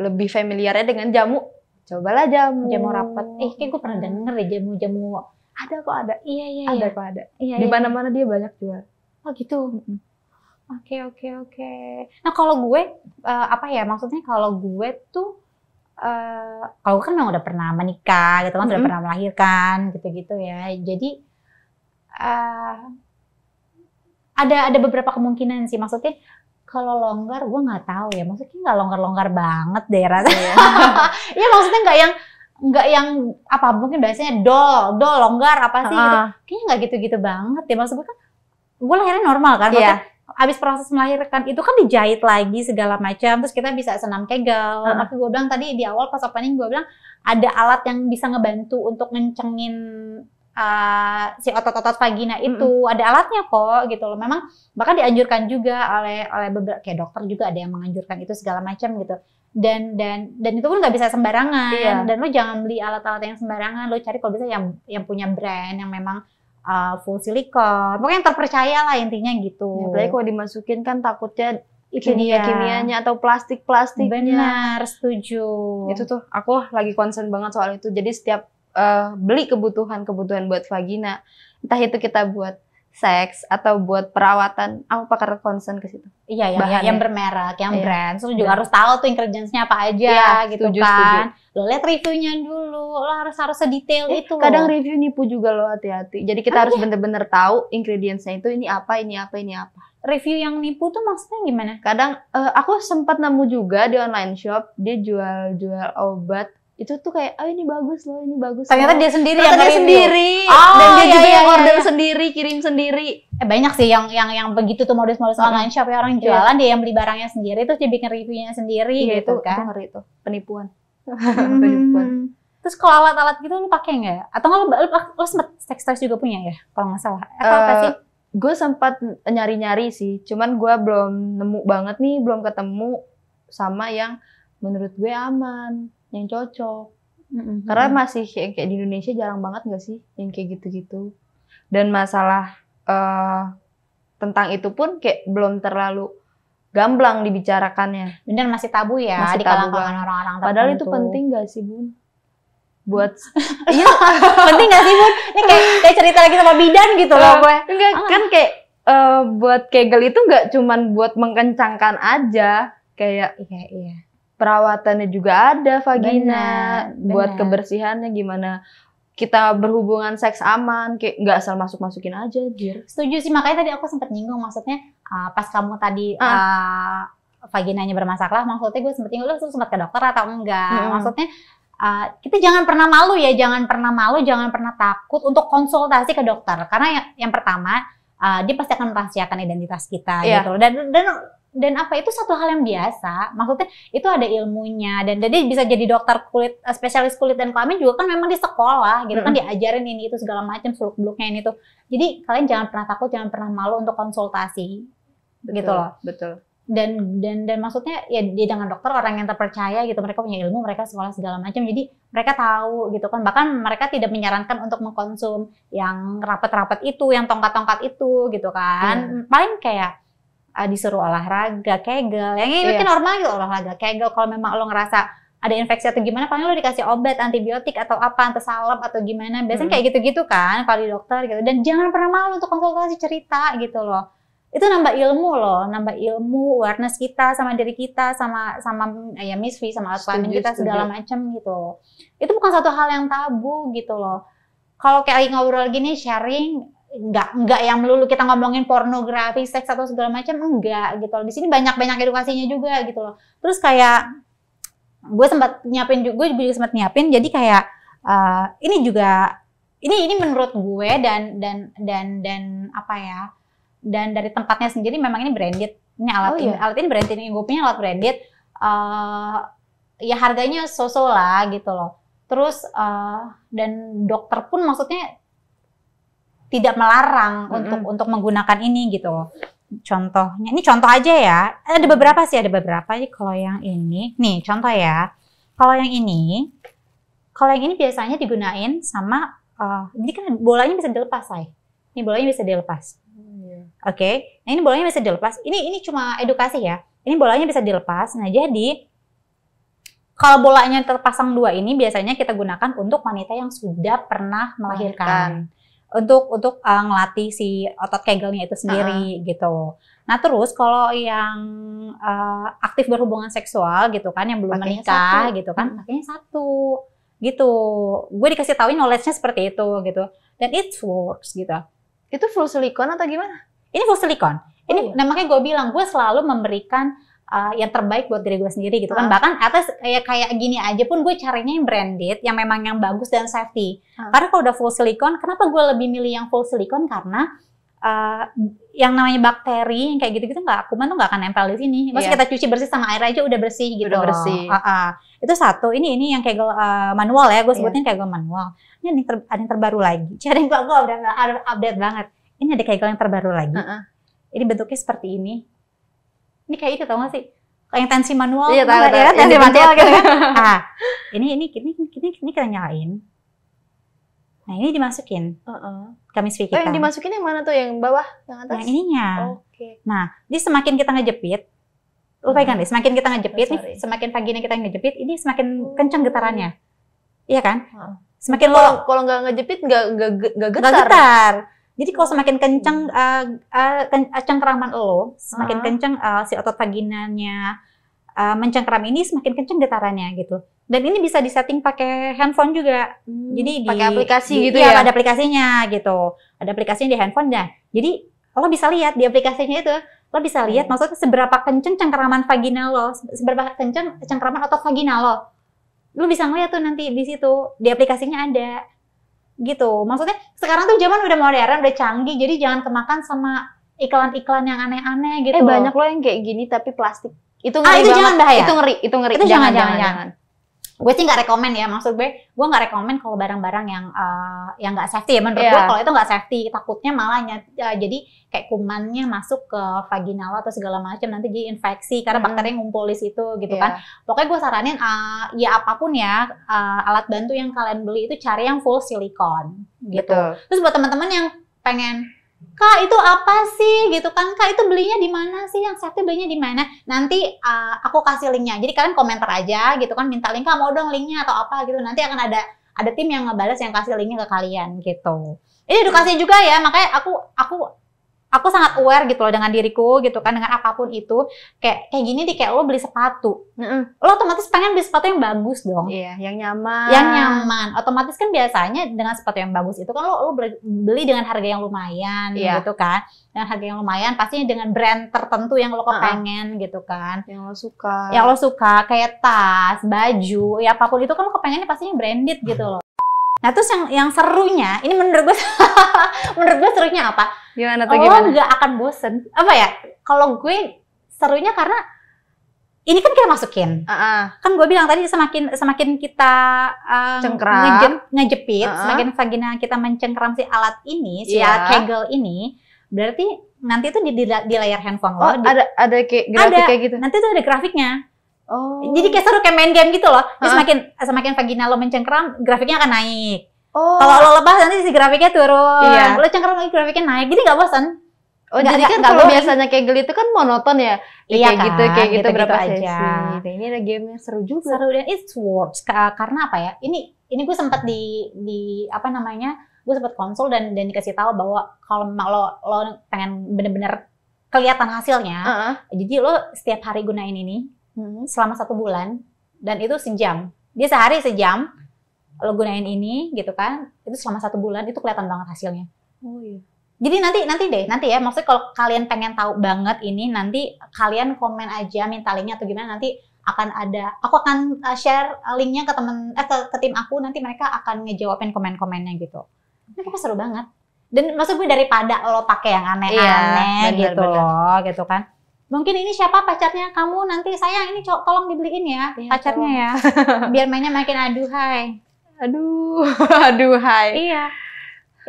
lebih familiarnya dengan jamu. Cobalah jamu. Jamu rapet. Eh, kayak gue pernah denger deh jamu-jamu. Ada kok ada. Iya, iya, Ada iya. kok ada. Iya, Di iya. mana-mana dia banyak jual. Oh gitu. Oke oke oke. Nah kalau gue eh, apa ya maksudnya kalau gue tuh eh kalau gue kan memang udah pernah menikah gitu kan udah Mm-mm. pernah melahirkan gitu-gitu ya. Jadi eh ada ada beberapa kemungkinan sih maksudnya kalau longgar gue nggak tahu ya. Maksudnya nggak longgar-longgar banget deh rasanya. Iya. Maksudnya nggak yang nggak yang apa mungkin biasanya dol dol longgar apa sih gitu. Ah, kayaknya nggak gitu-gitu banget ya maksud gue kan gue lahirnya normal kan? Iya. maksudnya habis proses melahirkan itu kan dijahit lagi segala macam terus kita bisa senam kegel Heeh. makanya gue bilang tadi di awal pas opening gue bilang ada alat yang bisa ngebantu untuk ngencengin uh, si otot-otot vagina itu ada alatnya kok gitu loh. Memang bahkan dianjurkan juga oleh oleh beberapa kayak dokter juga ada yang menganjurkan itu segala macam gitu. Dan dan dan itu pun nggak bisa sembarangan. Iya. dan lo jangan beli alat-alat yang sembarangan. Lo cari kalau bisa yang yang punya brand yang memang uh, full silikon pokoknya yang terpercaya lah intinya gitu. Ya, apalagi kalau dimasukin kan takutnya itu dia kimia-kimianya atau plastik-plastiknya. benar setuju. Itu tuh aku lagi concern banget soal itu. Jadi setiap eh, beli kebutuhan-kebutuhan buat vagina, entah itu kita buat seks atau buat perawatan, aku bakal concern ke situ. Iya, yang, bahannya. yang bermerek, yang Iya. brand. Terus juga Brand. harus tahu tuh ingredients-nya apa aja Iya, gitu setuju, kan. Lo lihat reviewnya dulu, lo harus harus sedetail Eh, itu. Kadang loh. review nipu juga loh hati-hati. Jadi kita Ah, harus bener-bener tahu ingredientsnya itu ini apa, ini apa, ini apa. review yang nipu tuh maksudnya gimana? Kadang eh, aku sempat nemu juga di online shop dia jual-jual obat itu tuh kayak oh ini bagus loh, ini bagus. Ternyata loh. dia sendiri Ternyata yang dia sendiri Oh, dan dia iya, juga iya, yang iya, order iya. sendiri, kirim sendiri. Eh banyak sih yang yang yang begitu tuh modus-modus Mm-mm. online shop ya orang Iya. jualan dia yang beli barangnya sendiri terus dia bikin reviewnya sendiri Iya, gitu itu, itu kan. ngeri itu penipuan. penipuan. Hmm. Terus kalau alat-alat gitu lu pakai nggak? Atau nggak lu, lu, lu sempet sex toys juga punya ya? Kalau nggak salah. Atau apa Eh, sih? Gue sempat nyari-nyari sih, cuman gue belum nemu banget nih, belum ketemu sama yang menurut gue aman, yang cocok. Mm-mm. Karena masih kayak, kayak di Indonesia jarang banget gak sih yang kayak gitu-gitu. Dan masalah eh tentang itu pun kayak belum terlalu gamblang dibicarakannya. bener masih tabu ya Masih di kalangan orang-orang Padahal itu penting gak sih bun? Buat iya penting gak sih bun? Ini kayak, kayak cerita lagi sama bidan gitu loh Eh, gue. enggak Ah. kan kayak eh, buat kegel itu nggak cuman buat mengkencangkan aja, kayak Iya iya. Perawatannya juga ada vagina, Benar, buat benar. kebersihannya gimana kita berhubungan seks aman, kayak nggak asal masuk masukin aja, jir. Setuju sih makanya tadi aku sempat nyinggung maksudnya uh, pas kamu tadi Ah. uh, vaginanya bermasalah maksudnya gue sempat nyinggung lu sempat ke dokter atau enggak Mm-mm. maksudnya uh, kita jangan pernah malu ya jangan pernah malu jangan pernah takut untuk konsultasi ke dokter karena yang, yang pertama uh, dia pasti akan merahasiakan identitas kita Iya. gitu loh. Dan dan dan apa itu satu hal yang biasa. Maksudnya itu ada ilmunya. Dan jadi bisa jadi dokter kulit eh, spesialis kulit dan kelamin juga kan memang di sekolah gitu kan diajarin ini itu segala macam seluk beluknya ini tuh. Jadi kalian jangan pernah takut, jangan pernah malu untuk konsultasi. Gitu loh. Betul. dan dan dan maksudnya ya dia dengan dokter orang yang terpercaya gitu mereka punya ilmu mereka sekolah segala macam. Jadi mereka tahu gitu kan. Bahkan mereka tidak menyarankan untuk mengkonsum yang rapat-rapat itu yang tongkat-tongkat itu gitu kan. Paling kayak uh, disuruh olahraga kegel yang ini Iya. normal gitu olahraga kegel kalau memang lo ngerasa ada infeksi atau gimana paling lo dikasih obat antibiotik atau apa antisalep atau gimana biasanya Hmm. kayak gitu-gitu kan kalau di dokter gitu dan jangan pernah malu untuk konsultasi cerita gitu loh itu nambah ilmu loh, nambah ilmu, awareness kita sama diri kita, sama sama ya Miss V, sama Setuju, kita segala macam gitu. Itu bukan satu hal yang tabu gitu loh. Kalau kayak lagi ngobrol gini sharing nggak nggak yang melulu kita ngomongin pornografi, seks atau segala macam enggak gitu loh. Di sini banyak banyak edukasinya juga gitu loh. Terus kayak gue sempat nyiapin juga, gue juga sempat nyiapin. Jadi kayak eh, ini juga ini ini menurut gue dan dan dan dan apa ya? dan dari tempatnya sendiri memang ini branded ini alat Oh, ini iya? alat ini branded ini gue punya alat branded eh ya harganya so-so lah gitu loh terus eh, dan dokter pun maksudnya tidak melarang Mm-mm. untuk untuk menggunakan ini gitu contohnya ini contoh aja ya ada beberapa sih ada beberapa Jadi kalau yang ini nih contoh ya kalau yang ini kalau yang ini biasanya digunain sama eh jadi kan bolanya bisa dilepas say ini bolanya bisa dilepas Oke, nah ini bolanya bisa dilepas. Ini ini cuma edukasi ya. Ini bolanya bisa dilepas. Nah jadi kalau bolanya terpasang dua ini biasanya kita gunakan untuk wanita yang sudah pernah melahirkan. Untuk untuk uh, ngelatih si otot kegelnya itu sendiri gitu. Nah terus kalau yang uh, aktif berhubungan seksual gitu kan, yang belum Pakainya menikah satu. gitu kan, Hmm. pakainya satu gitu. Gue dikasih tahuin knowledge-nya seperti itu gitu. Dan it works gitu. Itu full silikon atau gimana? Ini full silikon. Ini Oh, iya. nah, makanya gue bilang gue selalu memberikan uh, yang terbaik buat diri gue sendiri gitu kan. Ah. Bahkan atas kayak kayak gini aja pun gue carinya yang branded, yang memang yang bagus dan safety. Ah. Karena kalau udah full silikon, kenapa gue lebih milih yang full silikon? Karena uh, yang namanya bakteri yang kayak gitu-gitu nggak kuman tuh nggak akan nempel di sini. Maksudnya Iya. kita cuci bersih sama air aja udah bersih gitu. Udah bersih. Ah, ah. Itu satu. Ini ini yang kegel uh, manual ya. Gue Iya. sebutin kegel manual. Ini ada yang, ter- ada yang terbaru lagi. Cari gue gue udah ada update banget. Ini ada kegel yang terbaru lagi. Heeh. Ini bentuknya seperti ini. Ini kayak itu tau gak sih? Kayak yang tensi manual. Iya, tahu, tahu. Ya, tensi manual gitu kan. Ah, ini ini ini ini ini kita nyalain. Nah, ini dimasukin Heeh. ke Miss V Oh, kita. yang dimasukin yang mana tuh? Yang bawah, yang atas? Yang ininya. Oke. Jadi semakin kita ngejepit, lu pegang deh, semakin kita ngejepit, Oh, nih, semakin vagina kita ngejepit, ini semakin kencang getarannya. Iya kan? Heeh. Semakin lo Kalau nggak ngejepit nggak nggak nggak nggak getar. Jadi kalau semakin kencang uh, uh, ken- uh, cengkeraman lo, semakin Ah. kencang uh, si otot vaginanya uh, mencengkeram ini semakin kencang getarannya gitu. Dan ini bisa disetting pakai handphone juga. Hmm, Jadi di, pakai aplikasi di- gitu iya, ya. ada aplikasinya gitu. Ada aplikasinya di handphone dah. Jadi lo bisa lihat di aplikasinya itu, lo bisa lihat Hmm. maksudnya seberapa kencang cengkeraman vagina lo, seberapa kencang cengkeraman otot vagina lo. Lo bisa ngeliat tuh nanti di situ, di aplikasinya ada. Gitu. Maksudnya sekarang tuh zaman udah modern, udah canggih, jadi jangan kemakan sama iklan-iklan yang aneh-aneh gitu. Eh banyak loh yang kayak gini tapi plastik. Itu Ah, ngeri itu banget. jangan bahaya. Itu ngeri, itu ngeri. Itu jangan, jangan, jangan. Gue sih nggak rekomen ya maksud gue gue nggak rekomen kalau barang-barang yang eh, yang nggak safety ya menurut Iya. gue kalau itu nggak safety takutnya malah eh, jadi kayak kumannya masuk ke vaginal atau segala macam nanti jadi infeksi karena Mm-mm. bakteri ngumpul di situ gitu Iya. kan pokoknya gue saranin eh, ya apa pun ya eh, alat bantu yang kalian beli itu cari yang full silikon gitu Betul. terus buat teman-teman yang pengen kak itu apa sih? Gitu kan kak itu belinya di mana sih? Yang safety belinya di mana? Nanti uh, aku kasih linknya. Jadi kalian komentar aja gitu kan minta link kak mau dong linknya atau apa gitu. Nanti akan ada ada tim yang ngebalas yang kasih linknya ke kalian gitu. Ini edukasi juga ya makanya aku aku aku sangat aware gitu loh dengan diriku gitu kan dengan apa pun itu kayak kayak gini deh kayak lo beli sepatu Mm-mm. lo otomatis pengen beli sepatu yang bagus dong Iya, yang nyaman. yang nyaman. Otomatis kan biasanya dengan sepatu yang bagus itu kan lo, lo beli- dengan harga yang lumayan Iya. gitu kan. Dengan harga yang lumayan pastinya dengan brand tertentu yang lo kepengen gitu kan. Yang lo suka. Yang lo suka kayak tas, baju, ya apa pun itu kan lo kepengennya pastinya branded gitu loh. Nah terus yang yang serunya, ini menurut gue, menurut gue serunya apa? Gimana tuh Lo gimana? nggak akan bosen. Apa ya? Kalau gue serunya karena ini kan kita masukin. Ah, ah. Kan gue bilang tadi semakin semakin kita uh, Cengkram. ngeje- ngejepit, Uh-uh. semakin vagina kita mencengkram si alat ini, si Iya. alat Kegel ini, berarti nanti itu di, di, di layar handphone lo, Oh, di- ada ada kayak grafik Ada. kayak gitu. nanti tuh ada grafiknya. Oh. Jadi kayak seru kayak main game gitu loh. Jadi semakin semakin vagina lo mencengkram, grafiknya akan naik. oh. Kalau lo lepas nanti si grafiknya turun. Iya. Lo cengkram lagi grafiknya naik. Jadi nggak bosan. Oh, Nggak- jadi kan nggak kalau biasanya kegel itu kan monoton ya. Ya, Iya kayak kan, gitu, kayak gitu, gitu-gitu berapa aja. sesi. Ini ada game yang seru juga. Seru dan it's works Ka- karena apa ya? Ini ini gue sempat di di apa namanya? Gue sempat konsul dan dan dikasih tahu bahwa kalau memang lo lo pengen bener-bener kelihatan hasilnya, Heeh. jadi lo setiap hari gunain ini Hmm. selama satu bulan dan itu sejam. Dia sehari sejam lo gunain ini gitu kan, itu selama satu bulan itu kelihatan banget hasilnya. Oh iya. Jadi nanti nanti deh, nanti ya. Maksudnya kalau kalian pengen tahu banget ini, nanti kalian komen aja minta linknya atau gimana. Nanti akan ada. Aku akan uh, share linknya ke temen, eh, ke, ke tim aku. Nanti mereka akan ngejawabin komen-komennya gitu. Ini pokoknya seru banget. Dan maksud gue daripada lo pakai yang aneh-aneh Iya, bener, gitu bener. loh, gitu kan. Mungkin ini siapa pacarnya kamu nanti sayang ini tolong dibeliin ya Iya, pacarnya ya. Biar mainnya makin aduhai. Aduh, aduh hai. Iya.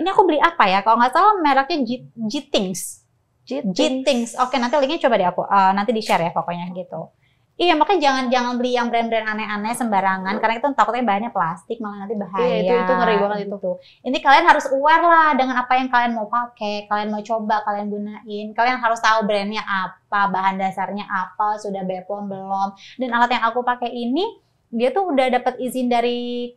Ini aku beli apa ya? Kalau nggak salah mereknya G- G-Things. G-Things. Oke, nanti linknya coba deh aku. eh, nanti di-share ya pokoknya gitu. Iya, makanya jangan jangan beli yang brand-brand aneh-aneh sembarangan karena itu takutnya bahannya plastik malah nanti bahaya. Iya, itu- itu ngeri banget itu. Gitu. Ini kalian harus aware lah dengan apa yang kalian mau pakai, kalian mau coba, kalian gunain. Kalian harus tahu brandnya apa, bahan dasarnya apa, sudah BPOM belum. Dan alat yang aku pakai ini dia tuh udah dapat izin dari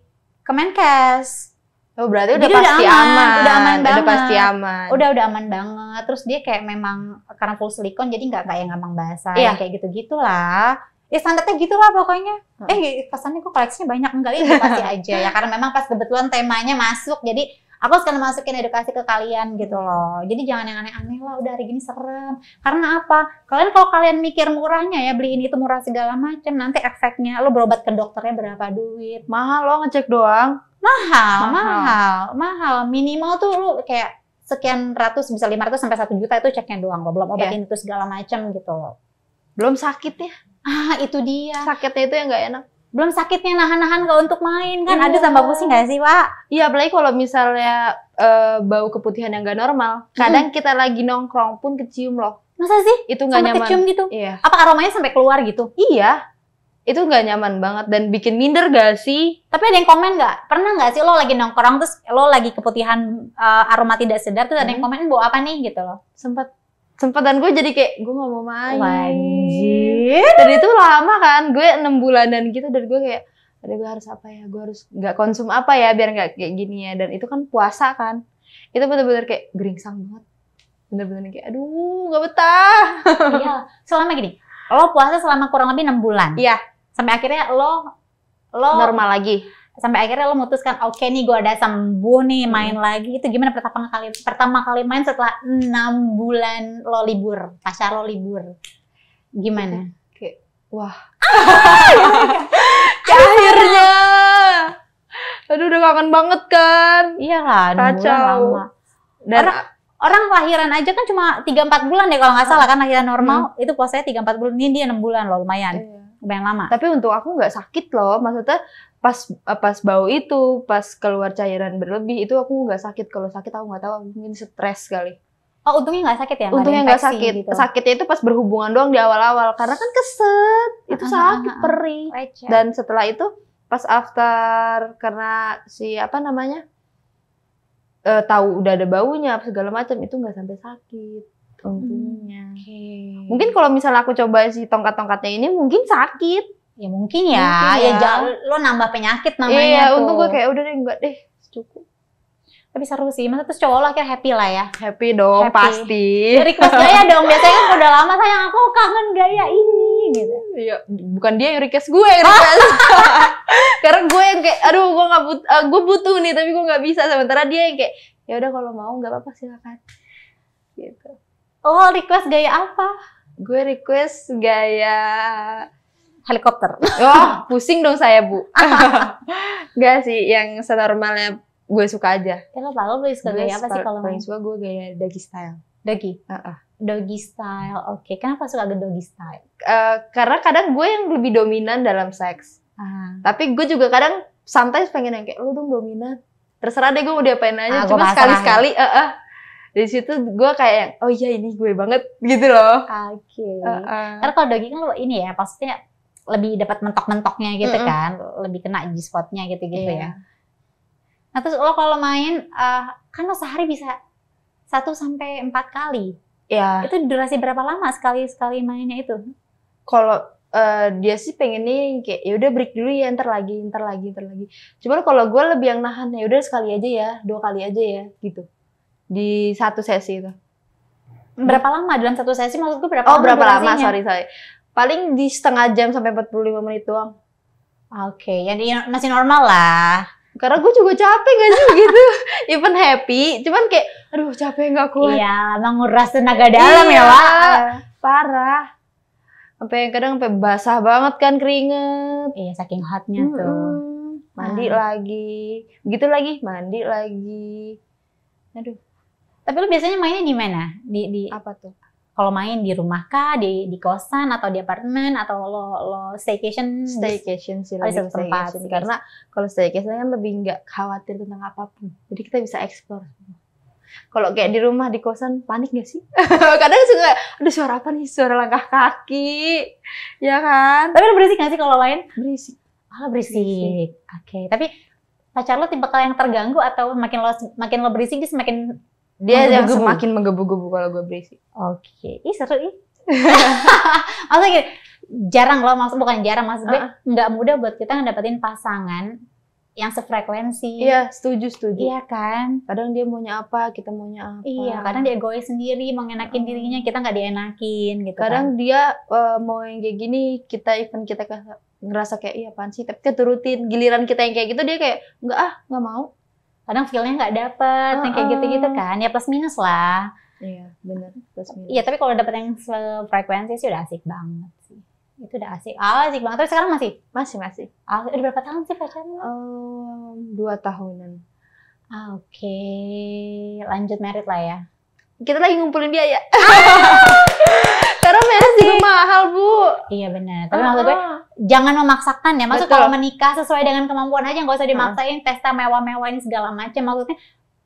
Kemenkes. Oh, berarti udah Jadi udah pasti aman, aman. udah aman Udah banget. pasti aman. udah udah aman banget terus dia kayak memang karena full silikon jadi nggak kayak gampang basah Iya. yang kayak gitu gitulah ya standarnya gitulah pokoknya Hmm. eh kesannya kok koleksinya banyak enggak ya edukasi aja ya karena memang pas kebetulan temanya masuk jadi aku sekarang masukin edukasi ke kalian gitu loh jadi jangan yang aneh-aneh lah udah hari gini serem karena apa kalian kalau kalian mikir murahnya ya beli ini itu murah segala macam nanti efeknya lo berobat ke dokternya berapa duit Mahal lo ngecek doang. Mahal, Mahal. mahal, mahal. Minimal tuh lu kayak sekian ratus bisa 500 sampai 1 juta itu ceknya doang loh. Belum obatin itu segala macam gitu loh. Belum sakit ya. Ah, itu dia. Sakitnya itu yang nggak enak. Belum sakitnya nahan-nahan kalau untuk main kan. Iya. Aduh tambah pusing gak sih, Pak? Iya, apalagi kalau misalnya eh, bau keputihan yang nggak normal. Kadang kita lagi nongkrong pun kecium loh. Masa sih? Itu nggak Sampai nyaman. kecium gitu. Iya. Apa aromanya sampai keluar gitu? Iya. Itu nggak nyaman banget dan bikin minder gak sih? Tapi ada yang komen nggak? Pernah nggak sih lo lagi nongkrong terus lo lagi keputihan eh, aroma tidak sedap terus ada yang Hmm. komen bau apa nih gitu loh? Sempat sempat dan gue jadi kayak gue nggak mau main. Wajib. Dan itu lama kan, gue enam bulanan gitu dan gue kayak, aduh gue harus apa ya, gue harus nggak konsum apa ya biar nggak kayak gini ya. Dan itu kan puasa kan, itu bener-bener kayak geringsang banget. Bener-bener kayak, aduh nggak betah. Iya. Selama gini, lo puasa selama kurang lebih enam bulan. Iya. Sampai akhirnya lo lo Normal lagi. sampai akhirnya lo memutuskan oke nih gue udah sembuh nih main lagi itu gimana pertama kali pertama kali main setelah enam bulan lo libur pacar lo libur gimana Wah. Akhirnya. Aduh udah kangen banget kan. iyalah enam bulan Kacau. lama Dan orang lahiran aja kan cuma 3-4 bulan deh kalau nggak salah kan lahiran normal itu puasanya 3-4 bulan ini dia 6 bulan loh lumayan Iya. Lumayan lama Tapi untuk aku nggak sakit loh. Maksudnya pas pas bau itu, pas keluar cairan berlebih itu aku nggak sakit. Kalau sakit aku nggak tahu, mungkin stres kali. oh untungnya nggak sakit ya Untungnya nggak sakit. gitu. Sakitnya itu pas berhubungan doang di awal-awal. Karena kan keset, itu Ah, sakit ah, ah. perih. Receh. Dan setelah itu pas after karena si apa namanya eh, tahu udah ada baunya segala macam itu nggak sampai sakit untungnya. Oke. Mungkin kalau misalnya aku coba si tongkat-tongkatnya ini mungkin sakit. ya mungkin ya, Mungkin ya, ya. jangan lo nambah penyakit namanya iya, tuh. untung gue kayak udah deh enggak deh cukup. Tapi seru sih, masa terus cowok lo akhirnya happy lah ya. Happy dong Happy. pasti. Request gaya dong, biasanya kan udah lama sayang aku kangen gaya ini gitu. Iya, bukan dia yang request gue yang request. Karena gue yang kayak, aduh gue nggak but, eh, gue butuh nih tapi gue nggak bisa. Sementara dia yang kayak, ya udah kalau mau nggak apa-apa silakan. Gitu. Oh request gaya apa? Gue request gaya helikopter. Oh, pusing dong saya, Bu. Enggak sih, yang senormalnya gue suka aja. Ya lo lo lebih suka gaya apa sih kalau main? suka gue gaya doggy style. Doggy. Heeh. Doggy style. Oke, kenapa suka ke doggy style? Eh, karena kadang gue yang lebih dominan dalam seks. Ah, Tapi gue juga kadang sometimes pengen yang kayak lu dong dominan. Terserah deh gue mau diapain Ah, aja. gue Cuma sekali-sekali, eh eh. Dari situ gue kayak oh iya ini gue banget gitu loh. Oke. Heeh. Karena kalau kan lo ini ya, maksudnya lebih dapat mentok-mentoknya gitu Mm-mm. kan, lebih kena G-spotnya gitu-gitu Iya. ya. Nah terus lo kalau main, eh, kan lo sehari bisa satu sampai empat kali. Ya, Itu durasi berapa lama sekali sekali mainnya itu? kalau eh, dia sih pengennya yang kayak ya udah break dulu ya, ntar lagi, ntar lagi, ntar lagi. Cuman kalau gue lebih yang nahan ya udah sekali aja ya, dua kali aja ya, gitu. Di satu sesi itu. Berapa lama dalam satu sesi? Maksudku berapa Oh lama berapa lama? Sorry sorry. Paling di setengah jam sampai 45 menit doang. Oke, jadi masih normal lah. Karena gue juga capek gak sih gitu. Even happy, cuman kayak aduh capek gak kuat. Iya, menguras tenaga dalam Iya, ya, Wak. Parah. Sampai kadang sampai basah banget kan keringet. Iya, saking hotnya tuh. Mm-mm. Mandi Ah. lagi. Begitu lagi, mandi lagi. Aduh, Tapi lu biasanya mainnya di mana? Di, di apa tuh? kalau main di rumah kah, di di kosan atau di apartemen atau lo lo staycation? Staycation sih Oh, lebih tempat, staycation. staycation. Karena kalau staycation kan lebih nggak khawatir tentang apa pun. Jadi kita bisa explore. Kalau kayak di rumah di kosan panik gak sih? Kadang suka, aduh suara apa nih? Suara langkah kaki, ya kan? Tapi lo berisik gak sih kalau main? Berisik. Oh, lo berisik. Oke, tapi pacar lo tipe yang terganggu atau makin lo makin lo berisik dia semakin Dia yang semakin menggebu-gebu kalau gue berisik. Oke, ih seru ih. maksudnya gini, jarang loh, maksud bukan jarang, maksud gue nggak mudah buat kita ngedapetin pasangan yang sefrekuensi. Iya, setuju, setuju. Iya kan? Kadang dia maunya apa, kita maunya apa. Iya, kadang dia egois sendiri, mau ngenakin Mm. dirinya, kita nggak dienakin gitu kadang kan. dia eh, mau yang kayak gini kita even kita ngerasa kayak iya apaan sih tapi keturutin giliran kita yang kayak gitu dia kayak enggak ah nggak mau Kadang feel-nya nggak dapet, yang kayak Mm-mm. gitu-gitu kan. Ya plus minus lah. iya benar plus minus Iya, tapi kalau dapet yang sefrekuensi sih udah asik banget sih. Itu udah asik. Ah, asik banget. Tapi sekarang masih? masih masih Ah, udah berapa tahun sih pacaran? Em, dua tahunan Ah, Oke, lanjut merit lah ya. Kita lagi ngumpulin biaya karena merit juga mahal bu Iya benar. Tapi maksud gue Ah, jangan memaksakan ya. Maksud Betul. kalau menikah sesuai dengan kemampuan aja, nggak usah dimaksain pesta mewah-mewah ini segala macam. Maksudnya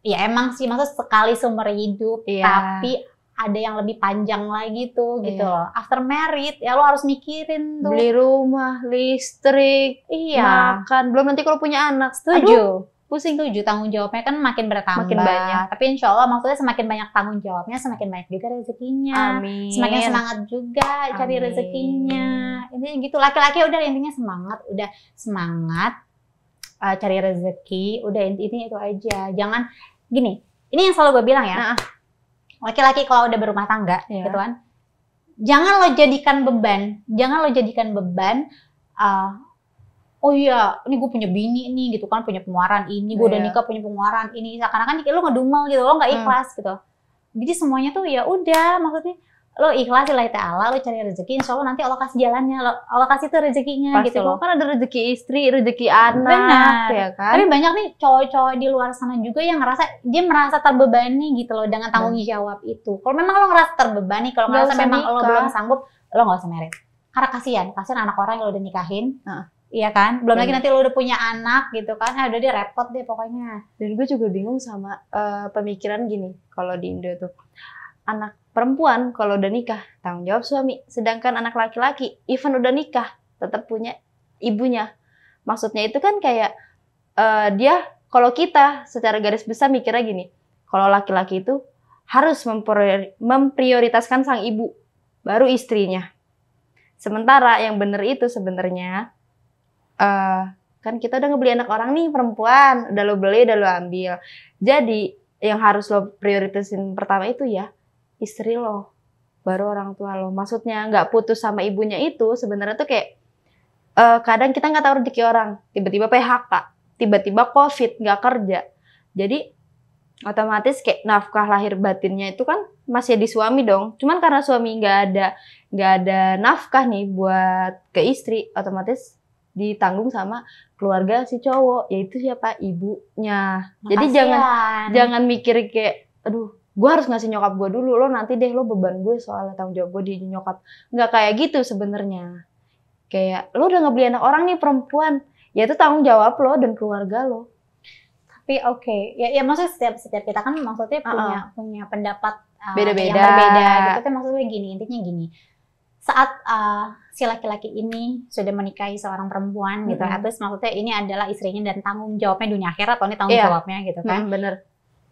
ya emang sih, maksud sekali seumur hidup. Iya. Tapi ada yang lebih panjang lagi tuh gitu Iya. loh. After married ya lo harus mikirin tuh. beli rumah listrik Iya. makan belum nanti kalau punya anak Aduh, Setuju. Pusing Setuju. Tanggung jawabnya kan makin bertambah. Makin banyak. Tapi insya Allah maksudnya semakin banyak tanggung jawabnya, semakin banyak juga rezekinya. amin Semakin semangat juga cari Amin. rezekinya. Intinya gitu. Laki-laki udah intinya semangat, udah semangat uh, cari rezeki, udah intinya itu aja. Jangan gini. Ini yang selalu gue bilang ya. Nah. Laki-laki kalau udah berumah tangga, Iya. gitu kan. Jangan lo jadikan beban, jangan lo jadikan beban uh, Oh iya, ini gue punya bini nih gitu kan, punya pengeluaran ini, gue udah Iya. nikah punya pengeluaran ini, seakan-akan lo ngedumel gitu, lo nggak Hmm. ikhlas gitu. Jadi semuanya tuh ya udah, maksudnya lo ikhlas lillahi ta'ala, lo cari rezeki, insya Allah nanti Allah kasih jalannya, lo, Allah kasih tuh rezekinya Pasti gitu loh. kok, kan ada rezeki istri, rezeki anak, Benar. ya kan? Tapi banyak nih cowok-cowok di luar sana juga yang ngerasa dia merasa terbebani gitu loh dengan tanggung jawab itu. Kalau memang lo ngerasa terbebani, kalau ngerasa memang lo nikah. belum sanggup, lo nggak usah merit. Karena kasihan, kasihan anak orang yang lo udah nikahin. Iya kan? Belum lagi Benar. nanti lo udah punya anak gitu kan. Ah, udah dia repot deh pokoknya. Dan gue juga bingung sama eh, pemikiran gini, kalau di Indo tuh anak perempuan kalau udah nikah tanggung jawab suami, sedangkan anak laki-laki even udah nikah tetap punya ibunya. Maksudnya itu kan kayak eh, dia kalau kita secara garis besar mikirnya gini, kalau laki-laki itu harus mempriori- memprioritaskan sang ibu, baru istrinya. Sementara yang bener itu sebenarnya eh kan kita udah ngebeli anak orang nih perempuan, udah lo beli, udah lo ambil. Jadi yang harus lo prioritasin pertama itu ya istri lo, baru orang tua lo. Maksudnya nggak putus sama ibunya itu sebenarnya tuh kayak eh, kadang kita nggak tahu rezeki orang, tiba-tiba PHK, tiba-tiba COVID, nggak kerja. Jadi otomatis kayak nafkah lahir batinnya itu kan masih di suami dong. Cuman karena suami nggak ada nggak ada nafkah nih buat ke istri, otomatis ditanggung sama keluarga si cowok, yaitu siapa ibunya. Jadi jangan jangan mikir kayak, aduh, gue harus ngasih nyokap gue dulu. Lo nanti deh lo beban gue soal tanggung jawab gue di nyokap. Nggak kayak gitu sebenarnya. Kayak lo udah ngebeli anak orang nih perempuan, ya itu tanggung jawab lo dan keluarga lo. Tapi oke, ya, ya maksudnya setiap setiap kita kan maksudnya punya Uh-uh. punya pendapat uh, Beda-beda. yang berbeda gitu. Tapi maksudnya gini, intinya gini. Saat uh, si laki-laki ini sudah menikahi seorang perempuan gitu, at least maksudnya ini adalah istrinya dan tanggung jawabnya dunia akhirat atau ini tanggung Iya. jawabnya gitu kan. Hmm, bener.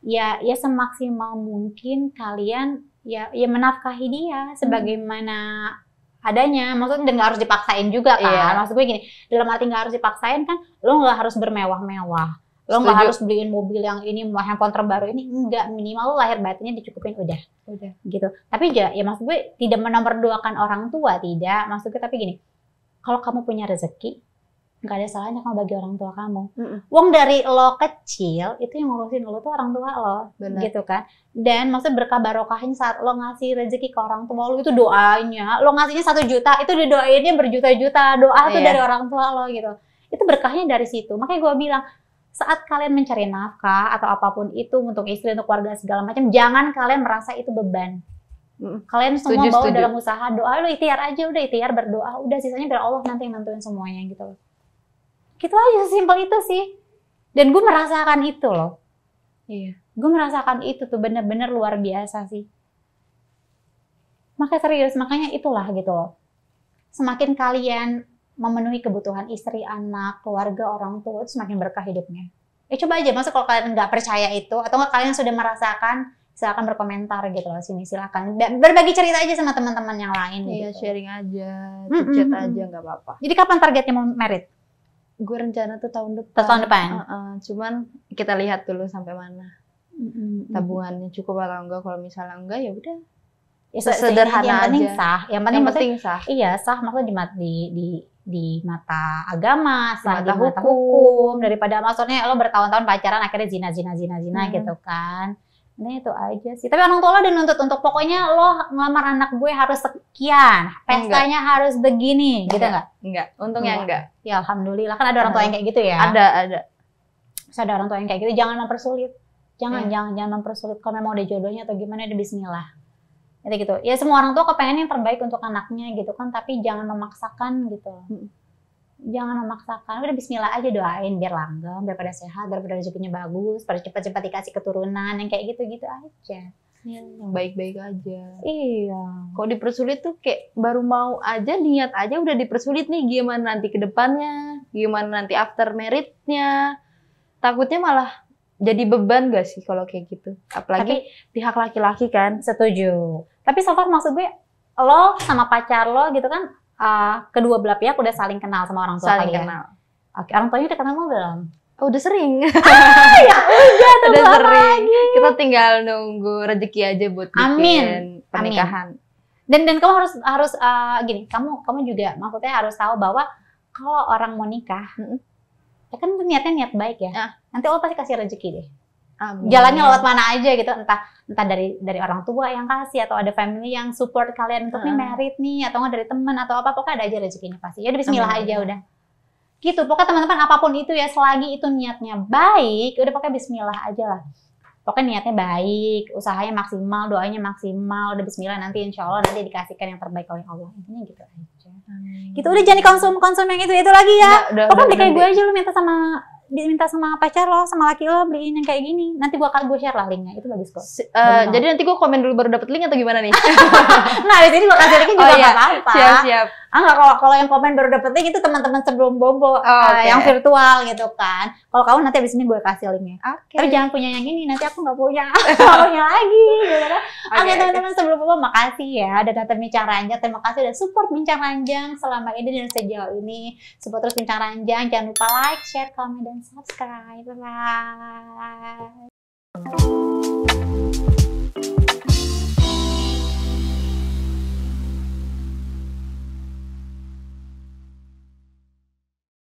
Ya ya semaksimal mungkin kalian ya ya menafkahi dia sebagaimana adanya. Maksudnya dan nggak harus dipaksain juga kan. Iya. Maksud gue gini, dalam arti nggak harus dipaksain kan, lo nggak harus bermewah-mewah. Lo nggak harus beliin mobil yang ini, mau handphone terbaru ini, enggak minimal lo lahir batinnya dicukupin udah, Udah. gitu. Tapi ya, ya maksud gue tidak menomorduakan orang tua tidak. Maksud gue tapi gini, kalau kamu punya rezeki, nggak ada salahnya kamu bagi orang tua kamu. Mm-mm. Wong dari lo kecil itu yang ngurusin lo tuh orang tua lo, Benar. gitu kan. Dan maksudnya berkah barokahnya saat lo ngasih rezeki ke orang tua lo itu doanya, lo ngasihnya satu juta itu didoainnya berjuta-juta doa tuh Iya. dari orang tua lo gitu. Itu berkahnya dari situ. Makanya gue bilang saat kalian mencari nafkah atau apa pun itu untuk istri untuk keluarga segala macam, jangan kalian merasa itu beban. Kalian semua Setuju, bawa setuju. dalam usaha doa lo ikhtiar aja udah ikhtiar berdoa udah sisanya biar Allah nanti yang nentuin semuanya gitu loh. Gitu aja sesimpel itu sih. Dan gue merasakan itu loh. Iya. Gue merasakan itu tuh bener-bener luar biasa sih. Makanya serius, makanya itulah gitu loh. Semakin kalian memenuhi kebutuhan istri, anak, keluarga, orang tua, itu semakin berkah hidupnya. Eh coba aja, masa kalau kalian nggak percaya itu, atau nggak kalian sudah merasakan, silakan berkomentar gitu loh sini silakan berbagi cerita aja sama teman-teman yang lain Iya, gitu. sharing aja, Mm-mm. chat aja nggak apa-apa. Jadi kapan targetnya mau merit? Gue rencana tuh tahun depan. Tahun depan? Heeh, cuman kita lihat dulu sampai mana tabungannya cukup atau enggak. Kalau misalnya enggak ya udah. Ya, se- Sederhana yang penting aja. sah, yang penting, Yang penting sah. Iya sah maksudnya di, di di mata agama, di mata mata, hukum. hukum. daripada maksudnya lo bertahun-tahun pacaran akhirnya zina zina zina zina Hmm. gitu kan. Ini itu aja sih. Tapi orang tua lo udah nuntut untuk pokoknya lo ngelamar anak gue harus sekian, pestanya harus begini, gitu Enggak. nggak? Enggak, untungnya Enggak. enggak. Ya alhamdulillah kan ada orang tua yang kayak gitu ya. Ada, ada. Terus ada orang tua yang kayak gitu, jangan mempersulit. Jangan, Iya. jangan, jangan mempersulit. Kalau memang udah jodohnya atau gimana, udah bismillah. Itu gitu. Ya semua orang tua kepengen yang terbaik untuk anaknya gitu kan, tapi jangan memaksakan gitu. Mm. Jangan memaksakan, udah bismillah aja doain biar langgeng, biar pada sehat, biar pada rezekinya bagus, pada cepat-cepat dikasih keturunan, yang kayak gitu-gitu aja. Yang baik-baik aja. Iya. Kalau dipersulit tuh kayak baru mau aja niat aja udah dipersulit nih gimana nanti ke depannya, gimana nanti after meritnya. Takutnya malah jadi beban gak sih kalau kayak gitu? Apalagi pihak laki-laki kan. Setuju. Tapi so far maksud gue, lo sama pacar lo gitu kan, uh, kedua belah pihak udah saling kenal sama orang tua Saling kalian. kenal. Oke, orang tuanya udah kenal belum? Oh, udah sering. ya udah tuh udah sering. lagi. Kita tinggal nunggu rezeki aja buat bikin Amin. pernikahan. Dan dan kamu harus harus uh, gini, kamu kamu juga maksudnya harus tahu bahwa kalau orang mau nikah, Mm-mm. ya kan niatnya niat baik ya. Ah. Nanti Allah pasti kasih rezeki deh. Amin. Jalannya lewat mana aja gitu, entah entah dari dari orang tua yang kasih atau ada family yang support kalian untuk nih Ah. merit nih atau enggak dari teman atau apa pokoknya ada aja rezekinya pasti. Ya udah bismillah Amin. aja udah. Gitu, pokoknya teman-teman apa pun itu ya selagi itu niatnya baik, udah pokoknya bismillah aja lah. Pokoknya niatnya baik, usahanya maksimal, doanya maksimal, udah bismillah nanti insya Allah nanti dikasihkan yang terbaik oleh Allah. Intinya gitu aja. Amin. Gitu udah jangan konsum-konsum yang itu-itu lagi ya. Udah, udah, Pokoknya udah kayak gue aja lu minta sama diminta sama pacar lo, sama laki lo beliin yang kayak gini. Nanti gua akan gue share lah linknya. Itu bagus kok. Benar. jadi nanti gue komen dulu baru dapet link atau gimana nih? Nah, di sini gua kasih linknya juga Oh, iya. apa-apa. siap siap. Ah nggak kalau kalau yang komen baru dapet link itu teman-teman sebelum bobo Oh, eh, oke. yang virtual gitu kan. Kalau kamu nanti abis ini gue kasih linknya. Oke. Tapi jangan punya yang ini, nanti aku nggak punya, nggak punya lagi. Gitu kan. Oke Oke, teman-teman sebelum bobo makasih ya dan nonton Bincang Ranjang. Terima kasih udah support Bincang Ranjang selama ini dan sejauh ini. Support terus Bincang Ranjang. Jangan lupa like, share, komen, dan subscribe. Bye-bye.